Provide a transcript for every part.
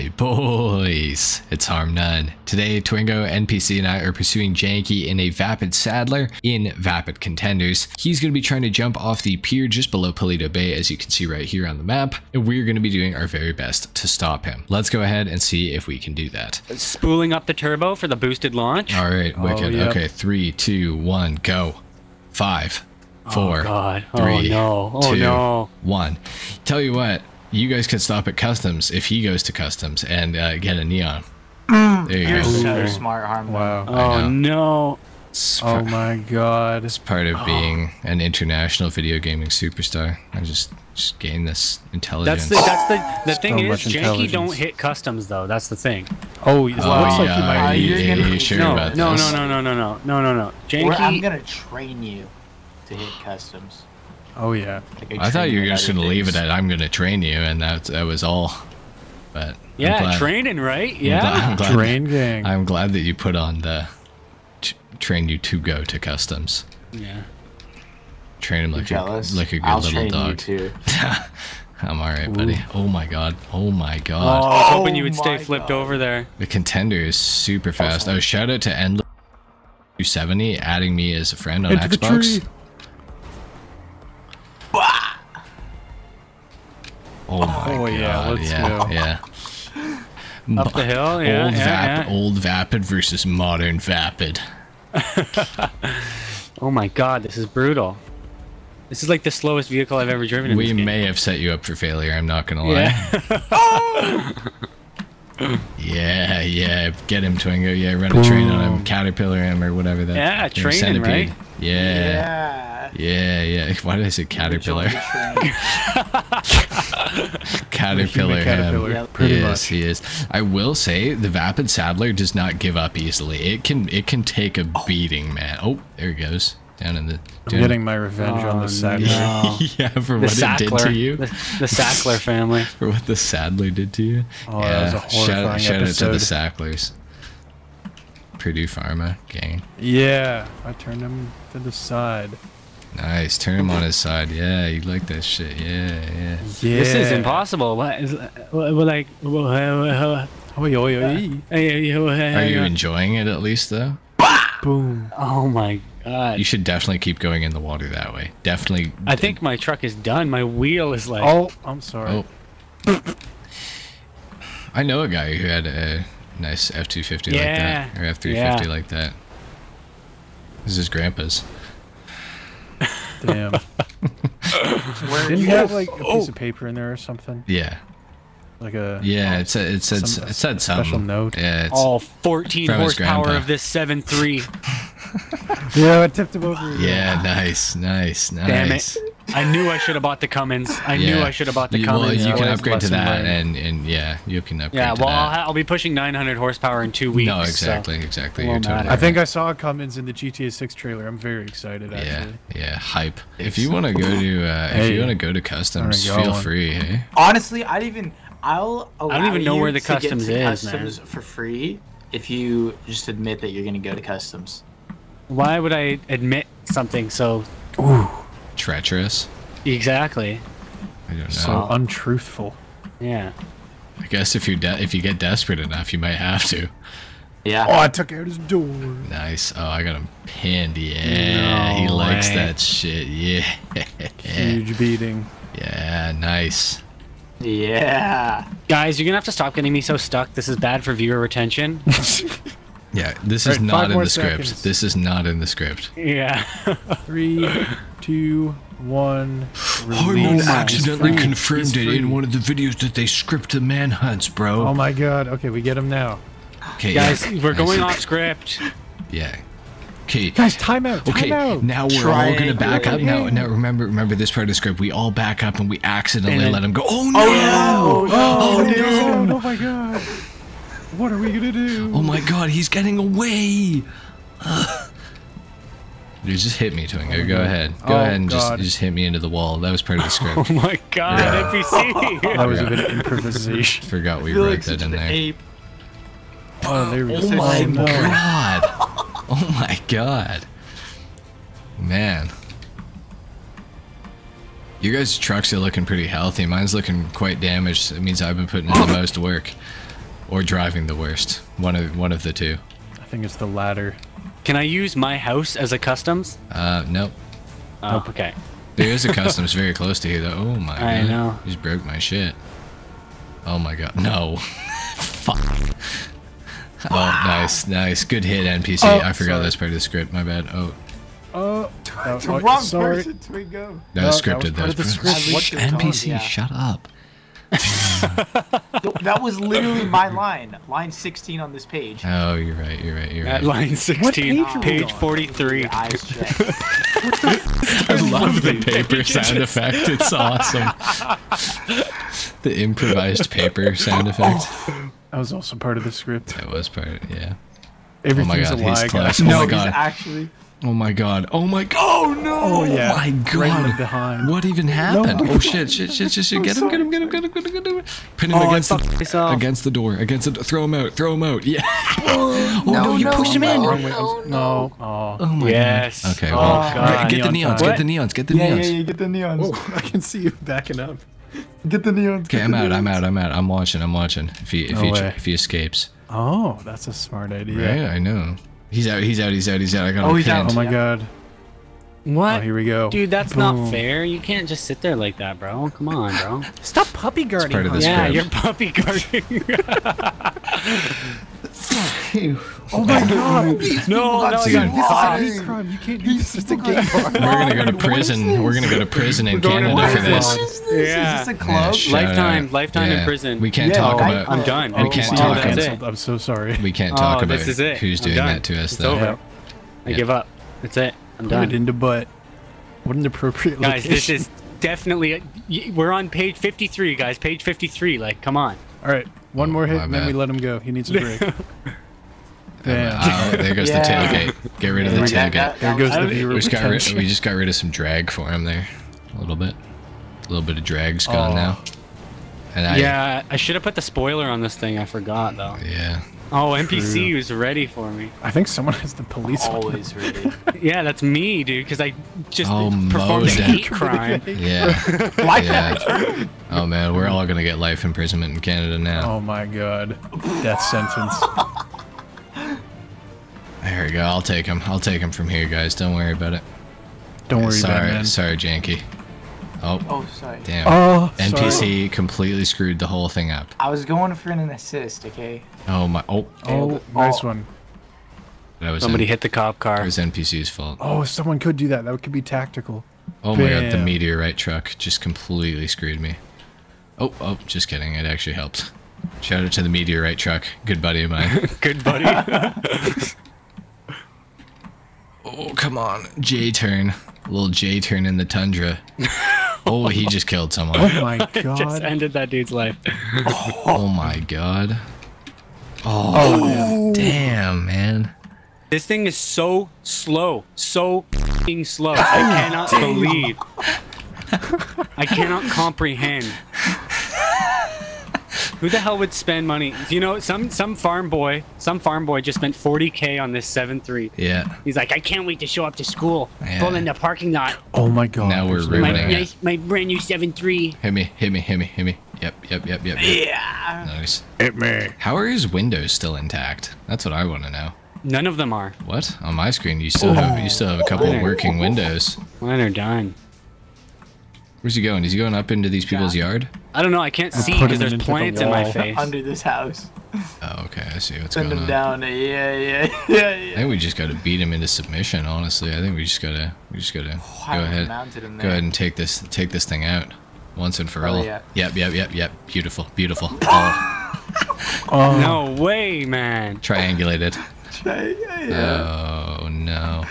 Alright, boys, it's Harm None. Today, Twingo, NPC, and I are pursuing Janky in a Vapid Sadler in Vapid Contenders. He's going to be trying to jump off the pier just below Paleto Bay, as you can see right here on the map, and we're going to be doing our very best to stop him. Let's go ahead and see if we can do that. Spooling up the turbo for the boosted launch. Alright, oh, wicked. yep. Okay, three, two, one, go. Five, oh, four, oh God. three, oh no. Oh two, no. one. Tell you what, you guys could stop at customs if he goes to customs and uh, get a neon. There you You're go. so smart, Harmon. Wow. Oh no. It's, Oh par- my god. it's part of being an international video gaming superstar. I just just gain this intelligence. That's the that's the the thing So is much Janky don't hit customs though. That's the thing. Oh, it Oh, looks like you might. are you, you're you sure no, about no, this? no, no, no, no, no, no, no, no. Or I'm gonna train you to hit customs. Oh yeah. Like I thought you were just gonna leave it at I'm gonna train you, and that that was all. But Yeah, glad- training, right? I'm Yeah. glad, I'm glad, Drain gang. I'm glad that you put on the t- train you to go to customs. Yeah. Train him like a, like a good I'll little train dog. you too. I'm alright, buddy. Oh my god. Oh my Oh, god. I was Oh hoping you would stay flipped God. over there. The contender is super fast. Oh, shout out to Endless 270 adding me as a friend on Into the Xbox. Oh my Oh, god. yeah, let's yeah, go. yeah. Up the hill, yeah, old yeah, Vap- yeah. old Vapid versus modern Vapid. Oh my God, this is brutal. This is like the slowest vehicle I've ever driven. In We this game. may have set you up for failure, I'm not gonna lie. Yeah. Yeah, yeah. Get him, Twingo. Yeah, run a train on him, caterpillar him, or whatever that. Yeah, you know, training, centipede. right? Yeah, Yeah. Yeah, yeah. Why did I say caterpillar? Join the train. caterpillar. Caterpillar. Yep. Pretty he much. is, he is. I will say the Vapid Sadler does not give up easily. It can it can take a oh. beating, man. Oh, there he goes. Down in the I'm getting my revenge on Oh, the sack. no. yeah, for The what it did to you. The, the Sackler family. For what the Sadler did to you. Oh, that was a shout, horrifying shout out to the episode. Sacklers. Purdue Pharma gang. Yeah, I turned him to the side. Nice. Turn him on his side. Yeah, you like that shit. Yeah, yeah. Yeah. This is impossible. What is well, like? Are you enjoying it at least though? Boom. Oh my god! You should definitely keep going in the water that way. Definitely. I think my truck is done. My wheel is like. Oh, I'm sorry. Oh. I know a guy who had a nice F two fifty like that, or F three fifty yeah. like that. This is his grandpa's. Damn. Where Didn't you you have like a Oh. piece of paper in there or something? Yeah, Like a yeah. It said it said Some- it said a special something. note? Yeah, it's, all 14 horsepower of this 7.3. Yeah, I tipped him over. yeah. Nice, nice, nice. Damn it! I knew I should have bought the Cummins. I knew I should have bought the You- well, Cummins. you can upgrade to that, and and yeah, you can upgrade. yeah, to well, I'll, ha- I'll be pushing 900 horsepower in two weeks. no, so- exactly, exactly. You're totally. matter. I think I saw Cummins in the GTA 6 trailer. I'm very excited, Yeah, actually. yeah, hype. If you want to go to, uh, if you want to go to customs, Alright, feel going. free. Hey, Honestly, I'd even I'll allow don't even know you where the to get customs to is, man. customs for free if you just admit that you're gonna go to customs. Why would I admit something so treacherous. exactly? I don't know. So untruthful. Yeah. I guess if you de- if you get desperate enough, you might have to. Yeah. Oh, I took out his door. Nice. Oh, I got him pinned. Yeah, he No likes way. that shit. Yeah, Huge beating. yeah, nice. Yeah. Guys, you're gonna have to stop getting me so stuck. This is bad for viewer retention. Yeah, this is Alright, not in more the script. This is not in the script. yeah. Three, two, one. Hormone Release. Oh accidentally free. confirmed it in one of the videos that they script the manhunts, bro. Oh my god. Okay, we get him now. okay, Guys, yeah, we're going off script. Yeah. Okay. Guys, time out. Time Okay, out. now we're all gonna back up. Now, now remember, remember this part of the script. We all back up and we accidentally And then- let him go. Oh, oh no! Oh, Oh, no. dude. Oh my god. What are we gonna do? Oh my god, he's getting away! Dude, just hit me, Twingo. Go oh, ahead. Go Oh, ahead and just, God. just hit me into the wall. That was part of the script. Oh my god, NPC. That was a bit of improvisation. Forgot we wrote like that in there. ape. Oh, there we Oh my no. god! Oh my god! Man. You guys' trucks are looking pretty healthy. Mine's looking quite damaged. It means I've been putting in the most work. Or driving the worst. One of one of the two. I think it's the latter. Can I use my house as a customs? Uh, nope. Oh, okay. There is a customs very close to here though. Oh my I god. know. You just broke my shit. Oh my god. No. Fuck. Oh, nice, nice. Good hit, NPC. Oh, I forgot sorry. that's part of the script. My bad. Oh, Oh, The oh, wrong sorry. person, Twingo. that No, was that was scripted. part of the script. Shh, What NPC, yeah. shut up. Th- That was literally my line. Line 16 on this page. Oh, you're right. You're right. You're At right. line 16, page are page 43. Eyes checked. I love the paper sound effect. It's awesome. the improvised paper sound oh. effect. That was also part of the script. That was part. Of, Yeah. Everything's oh god, a lie, he's guys. close. Oh no, my he's god. actually. Oh my god. Oh my god. Oh no! Oh yeah. Oh my God. the behind. What even happened? Oh shit, shit, shit, shit, shit. Get him, get him, get him, get him, get him, get him. Pin him Oh, against the myself. against the door. Against the throw him out. Throw him out. Yeah. oh no, you no, pushed him in. no. Wrong No. Oh. Oh my Yes. god. Okay, Oh, God. get the neons, time. get the neons, get the Yeah, yeah, neons. yeah. Get the neons. Oh, I can see you backing up. Get the neons. Okay, I'm out, I'm out, I'm out. I'm watching, I'm watching. If he if No he way. if he escapes. Oh, that's a smart idea. Right? I know. He's out, he's out, he's out, he's out. I got Oh, him he's out. Oh my Yeah. god. What? Oh, here we go. Dude, that's Boom. not fair. You can't just sit there like that, bro. Come on, bro. Stop puppy guarding. part of her. the yeah, script. you're puppy guarding. Oh my god. no, no, Dude. you're This is a hate crime. You can't do this. It's a game. We're gonna go to prison. We're gonna go to prison in Canada for this. this? This? Yeah. Is this a club? shut Lifetime- up. lifetime in prison. We can't Yeah, talk I- about I'm done. We can't Oh, talk that's about it. I'm so sorry. we can't Oh, talk about this is it. who's I'm doing done. that to us It's though. over. Yeah. I give up. That's it. I'm Put it done. into butt. What an appropriate Guys, this is definitely. We're on page 53, guys. Page 53. Like, come on. All right, one more hit, my and then we let him go. He needs a break. Damn. Oh, there goes the tailgate. Get rid of the tailgate. that- There goes the I- viewer We just got rid. We just got rid of some drag for him there, a little bit. A little bit of drag's gone Oh. now. And I, yeah, I should have put the spoiler on this thing. I forgot though. yeah. Oh, NPC True. was ready for me. I think someone has the police. Always ready. Yeah, that's me, dude. Because I just Oh, performed a hate crime. Yeah. Like yeah. Oh man, we're all gonna get life imprisonment in Canada now. Oh my god, death sentence. There we go. I'll take him. I'll take him from here, guys. Don't worry about it. Don't worry, sorry, Batman. sorry, Janky. Oh, Oh, sorry. damn. Oh, NPC sorry. completely screwed the whole thing up. I was going for an assist, okay? Oh my. Oh, Oh, nice Oh. one. that was Somebody N- hit the cop car. It was NPC's fault. Oh, someone could do that. That could be tactical. Oh my god, the meteorite truck just completely screwed me. Oh, oh, just kidding. It actually helped. Shout out to the meteorite truck. Good buddy of mine. Good buddy. oh, come on. J turn. little J turn in the tundra. Oh, he just killed someone. Oh my god. just ended that dude's life. Oh my god. Oh, oh damn, man. This thing is so slow, so fing slow. I cannot believe. I cannot comprehend. Who the hell would spend money? You know, some some farm boy, some farm boy just spent 40k on this 7.3. Yeah. He's like, I can't wait to show up to school. Yeah. Pull in the parking lot. Oh my god. Now we're there's ruining My it. nice, my brand new 7.3. Hit me, hit me, hit me, hit me. Yep, yep, yep, yep, yep. Yeah. Nice. Hit me. How are his windows still intact? That's what I want to know. None of them are. What? On my screen, you still have you still have a couple of Mine are- working windows. Mine are done. Where's he going? Is he going up into these people's yard? I don't know. I can't see because there's into the plants in my wall. face. Under this house. Oh, okay. I see what's Send going him down. Yeah, yeah, yeah, yeah. I think we just got to beat him into submission. Honestly, I think we just gotta we just gotta I go ahead, go ahead and take this take this thing out once and for Oh, all. yeah. Yep, yep, yep, yep. Beautiful, beautiful. All Oh, No way, man. triangulated. Yeah, yeah. Oh no.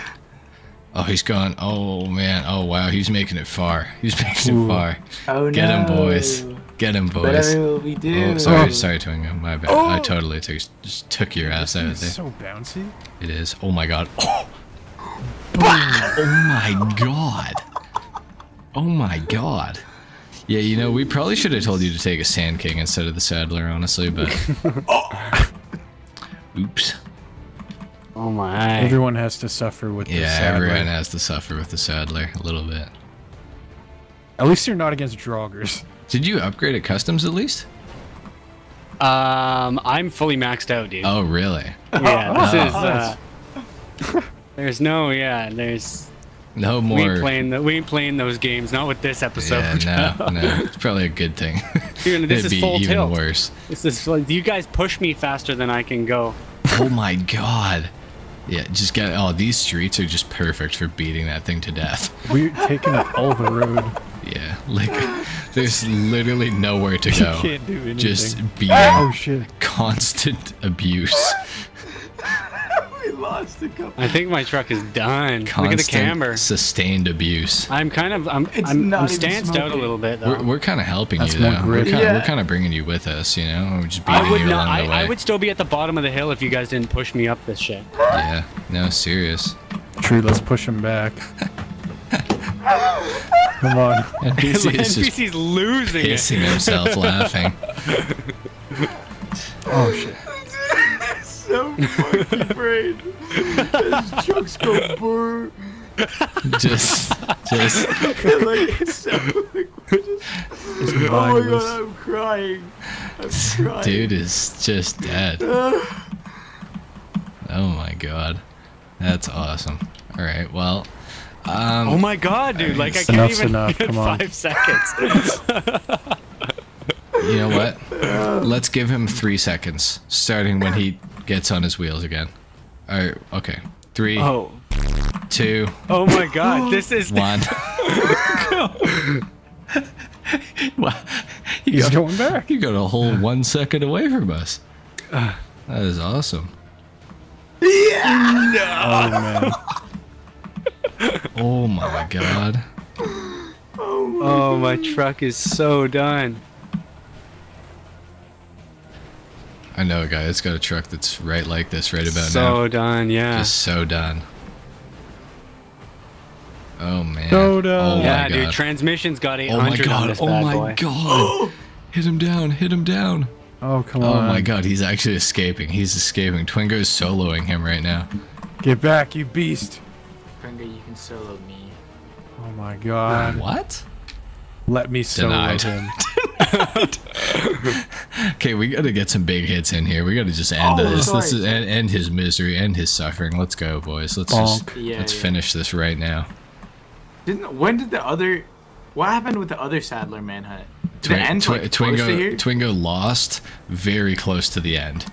Oh, he's gone. Oh man. Oh wow. He's making it far. He's making Ooh. it far. Oh no. Get him, boys. Get him, boys. Whatever will we do? Oh, sorry, Oh. sorry, Twingo. My bad. I oh. totally took, just took your ass out of there. so bouncy. It is. Oh my god. Oh. oh my god. Oh my god. Yeah, you know, we probably should have told you to take a Sand King instead of the Sadler, honestly, but. Oops. Oh my. Everyone has to suffer with the Yeah, Sadler. everyone has to suffer with the Sadler a little bit. At least you're not against Draugurs. Did you upgrade at customs at least? Um, I'm fully maxed out, dude. Oh, really? yeah, this Oh, is. Uh, there's no, yeah, there's. No more. We more. ain't playing the, we ain't playing those games. Not with this episode. Yeah, no, no. It's probably a good thing. Dude, this It'd is be full even tilt. worse. This is like you guys push me faster than I can go. Oh my god. Yeah, just get. Oh, these streets are just perfect for beating that thing to death. We're taking up all the road. Yeah, like there's literally nowhere to You go. can't do anything. Just being Oh shit. constant abuse. We lost a couple. I think my truck is done. Constant Look at the camber. sustained abuse. I'm kind of I'm It's I'm, I'm stanced out a little bit though. We're, we're kind of helping That's you more though. We're kind, Yeah. we're kind of bringing you with us, you know. We're just beating I would you not. along I, the way. I would still be at the bottom of the hill if you guys didn't push me up this shit. Yeah, no, serious. True, let's push him back. Come on. NPC is just NPC's losing it. himself laughing. Oh shit. So brain. His trucks go brr. Just, just. like, so, like, we're just, It's oh my god. I'm crying. I'm crying. Dude is just dead. Oh my god. That's awesome. Alright, well. Um, Oh my god, dude! Like I can't even enough, get come on. five seconds. you know what? Let's give him three seconds, starting when he gets on his wheels again. Alright, okay. Three, oh, two, oh my god! This is one. Wow. You He's got, going back. you got a whole one second away from us. That is awesome. Oh man. Oh my god. Oh, my truck is so done. I know a guy that's got a truck that's right like this right about so now. So done, yeah. Just so done. Oh man. So oh, done. Oh my yeah, god. dude. Transmission's got oh my 800 on god. this Oh my boy. god. hit him down. Hit him down. Oh come on. Oh my god, he's actually escaping. He's escaping. Twingo's soloing him right now. Get back, you beast. Twingo, you can solo me. Oh my god. What? Let me solo Denied. him. Okay, we gotta get some big hits in here. We gotta just end Oh, this. This sorry. is end, end his misery, end his suffering. Let's go, boys. Let's just Yeah, let's yeah. finish this right now. Didn't when did the other? What happened with the other Sadler manhunt? Did Twin- end Twi- like Twingo? Twingo lost very close to the end.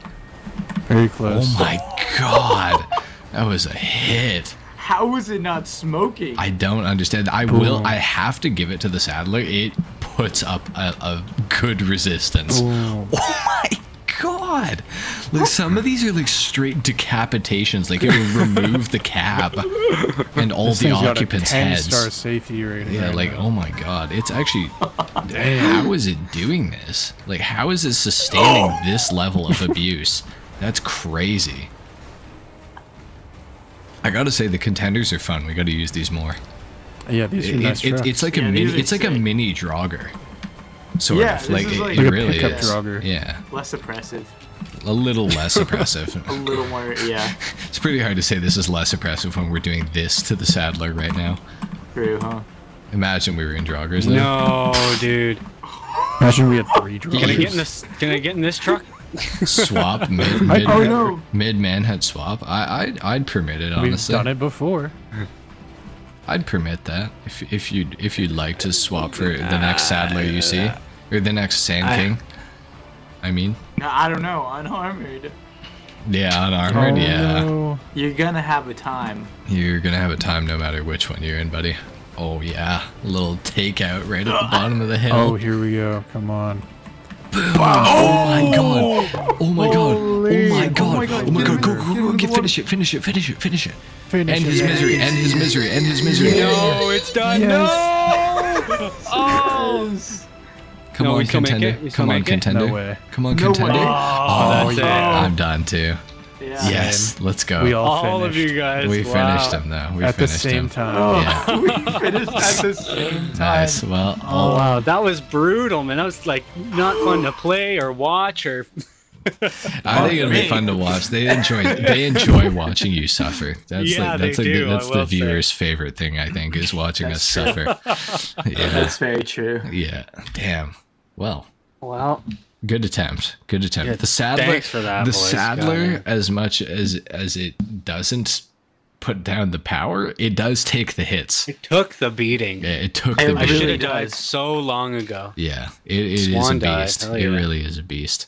Very close. Oh my god. That was a hit. How was it not smoking? I don't understand. I will I have to give it to the Sadler. It puts up a, a good resistance. Boom. Oh my god! Like some of these are like straight decapitations. Like it will remove the cab and all This the thing's got a occupants' 10 heads. star safety rating. Yeah, right like now. oh my god, it's actually. How is it doing this? Like, how is it sustaining this level of abuse? That's crazy. I gotta say, the contenders are fun. We gotta use these more. Yeah, these are It- nice it- it's like a mini. these are It's like a mini Draugur. Sort Yeah, of this like is it, like- it Like a really pickup is. Draugur. Yeah, Less oppressive. a little less oppressive. A little more. Yeah. It's pretty hard to say this is less oppressive when we're doing this to the Sadler right now. True, huh? Imagine we were in Draugurs. though. No, dude. Imagine we had three drones. Can I get in this? Can I get in this truck? swap mid mid, Oh, no. mid manhunt swap. I I'd, I'd permit it honestly. We've done it before. I'd permit that if if you would if you'd like to swap for the next Sadler you see or the next Sand I- King. I mean, No, I don't know. Unarmored. yeah, unarmored. Oh, yeah, no. You're gonna have a time. you're gonna have a time no matter which one you're in, buddy. Oh yeah, a little takeout right at the bottom of the hill. Oh, here we go. Come on. Oh my oh god! Oh my god! Oh my god! my God, Oh my get god! him Go in go there, get him go! in Get the finish it! Finish it! Finish it! Finish it! Finish End it. his misery! End his misery! End his misery! No, it's done. No. Oh. Come No, on, we still make contender! it? We still Come on, make it? contender! No way. Come on, No contender! way. Oh, that's yeah. it. I'm done too. Yeah. Yes, let's go. We all, All of you guys. We wow. finished them though. We at the finished same him. time. Oh, yeah. we finished at the same time. Nice. Well, Oh all, wow, that was brutal, man. That was like not fun to play or watch or. I think it'll be fun to watch. They enjoy. They enjoy watching you suffer. That's Yeah, like, they that's like do, the, that's the will say. viewer's favorite thing. I think is watching us suffer. Yeah. That's very true. Yeah. Damn. Well. Well, Good attempt. Good attempt. Yeah, the Sadler. thanks for that, the boys. Sadler, as much as as it doesn't put down the power, it does take the hits. It took the beating. Yeah, it took It the I beat. should really have died does. so long ago. Yeah, it, it is a beast. hell It yeah. really is a beast.